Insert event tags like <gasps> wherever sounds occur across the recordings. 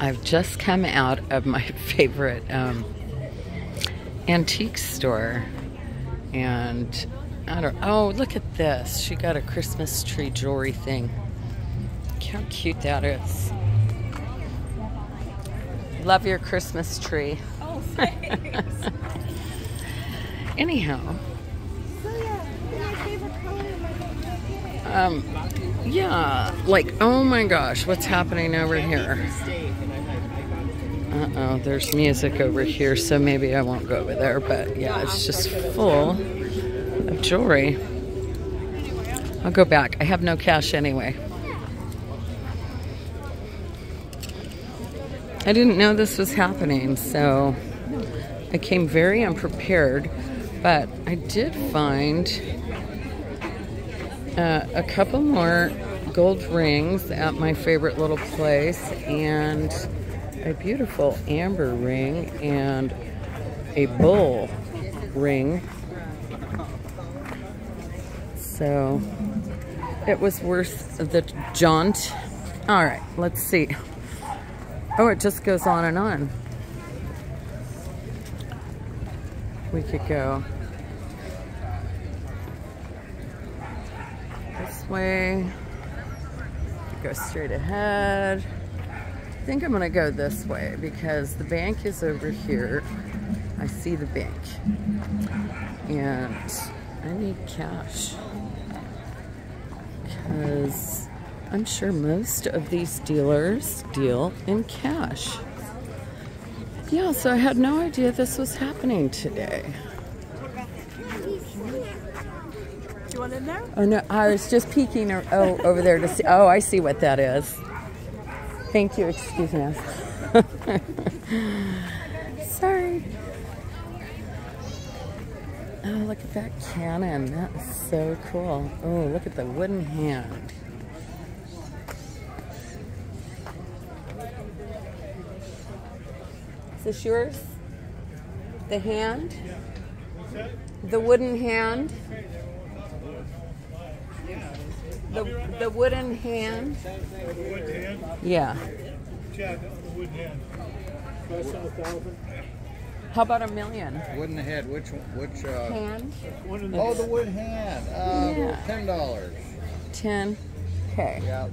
I've just come out of my <laughs> favorite um, antique store. And I don't, oh, look at this. She got a Christmas tree jewelry thing. Look how cute that is. Love your Christmas tree. Oh, thanks. <laughs> Anyhow, so yeah, my favorite color. um, yeah, like, oh my gosh, what's happening over here? Uh-oh, there's music over here, so maybe I won't go over there, but yeah, it's just full of jewelry. I'll go back. I have no cash anyway. I didn't know this was happening, so I came very unprepared, but I did find uh, a couple more gold rings at my favorite little place and a beautiful amber ring and a bull ring. So it was worth the jaunt. All right, let's see. Oh, it just goes on and on. We could go this way. Go straight ahead. I think I'm gonna go this way because the bank is over here. I see the bank. And I need cash. Because I'm sure most of these dealers deal in cash. Yeah, so I had no idea this was happening today. Do you want in there? Oh no, I was just peeking oh, over there to see. Oh, I see what that is. Thank you, excuse me. <laughs> Sorry. Oh, look at that cannon. That is so cool. Oh, look at the wooden hand. Is this yours? The hand? The wooden hand? The, the wooden hand? Yeah. How about a million? Wooden head, which, which, uh, Hand? oh, the wood hand, uh, Yeah. ten dollars. Ten. Okay. Yeah,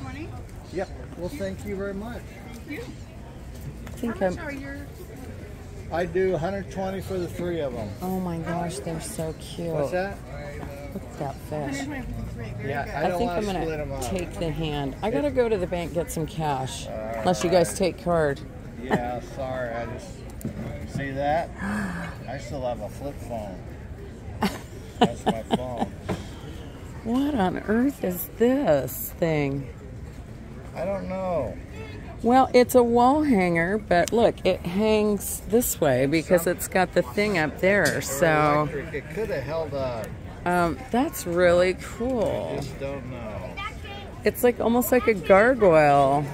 20? yep, well, thank you very much. Thank you. I think How much I'm. are your... I do hundred twenty for the three of them. Oh my gosh, they're so cute. What's that? Look at that fish. 120 for the three. Very Yeah. I I think I'm gonna take the hand. I gotta go to the bank get some cash. Unless you guys take card. Yeah, sorry, I just, see that? I still have a flip phone. That's my phone. What on earth is this thing? I don't know. Well, it's a wall hanger, but look, it hangs this way because it's got the thing up there. So Electric, It could have held up, um, that's really cool. just don't know. It's like almost like a gargoyle.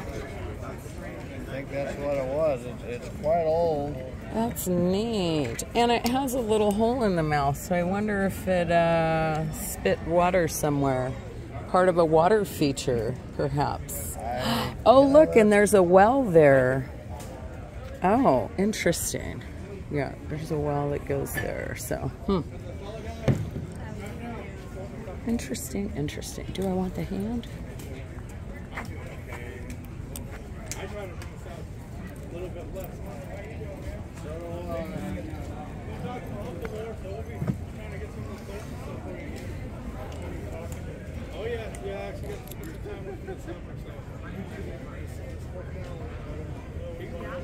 I think that's what it was. It's, it's quite old. That's neat. And it has a little hole in the mouth, so I wonder if it uh, spit water somewhere. Part of a water feature, perhaps. <gasps> Oh, look, and there's a well there. Oh, interesting. Yeah, there's a well that goes there, so, hmm. Interesting, interesting. Do I want the hand?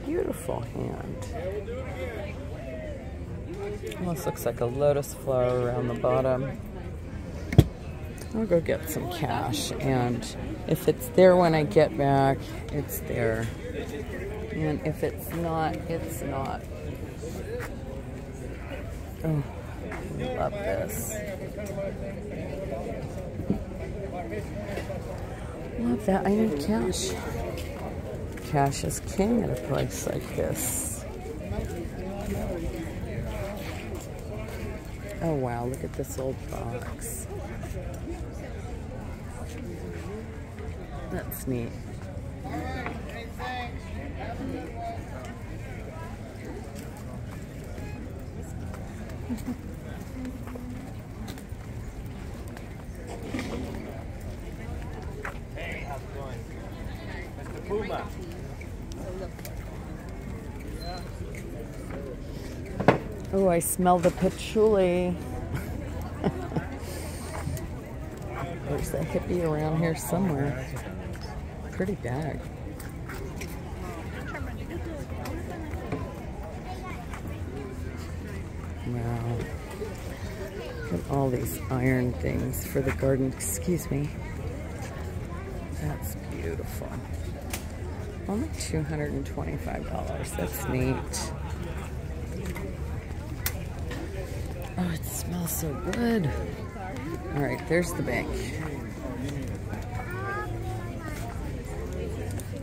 Beautiful hand. Almost looks like a lotus flower around the bottom. I'll go get some cash, and if it's there when I get back, it's there. And if it's not, it's not. Oh, I love this. Love that. I need cash. Cash is king at a place like this. Oh wow, look at this old box. That's neat. Oh, I smell the patchouli. There's a hippie around here somewhere. Pretty bag. Wow. At all these iron things for the garden. Excuse me. That's beautiful. Only $225. That's neat. Oh, it smells so good. All right, there's the bank.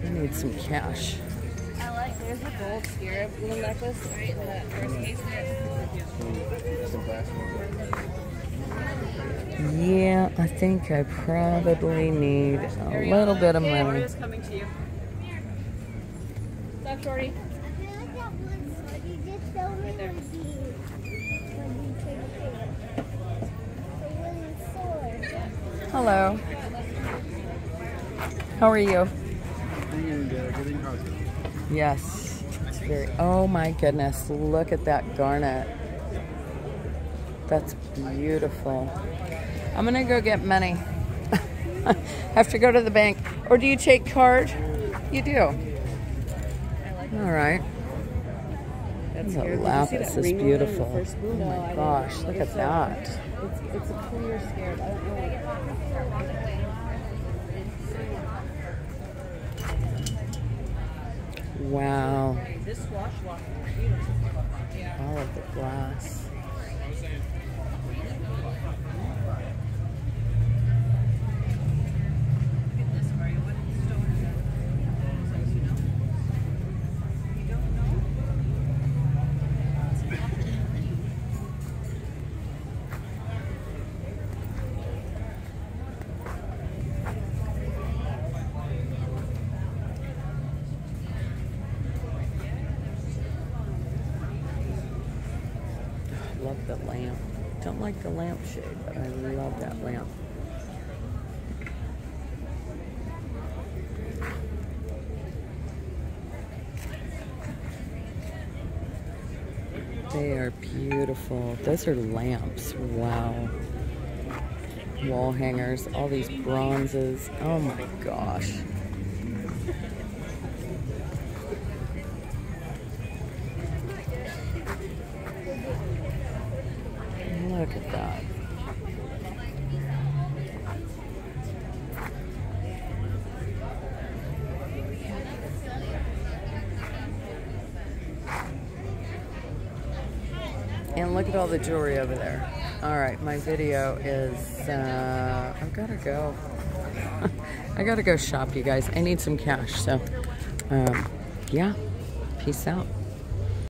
I need some cash. I like, there's a gold here, blue necklace, right? The first case Yeah, I think I probably need a little bit of money. coming to you. Stop, Shorty. I feel like that one sword you just showed me there. was the, when you take it. The wooden sword. Hello. How are you? Yes. It's very. Oh my goodness! Look at that garnet. That's beautiful. I'm gonna go get money. <laughs> Have to go to the bank, or do you take card? You do. All right. The lapis is beautiful. Oh my gosh! Look at that. It's, it's a you're scared. I don't know. Wow. This swashbuckler. All of the glass. Love the lamp. Don't like the lampshade, but I love that lamp. They are beautiful. Those are lamps. Wow. Wall hangers, all these bronzes. Oh my gosh. And look at all the jewelry over there. All right, my video is, uh, I've got to go. <laughs> I got to go shop, you guys. I need some cash. So, um, yeah, peace out.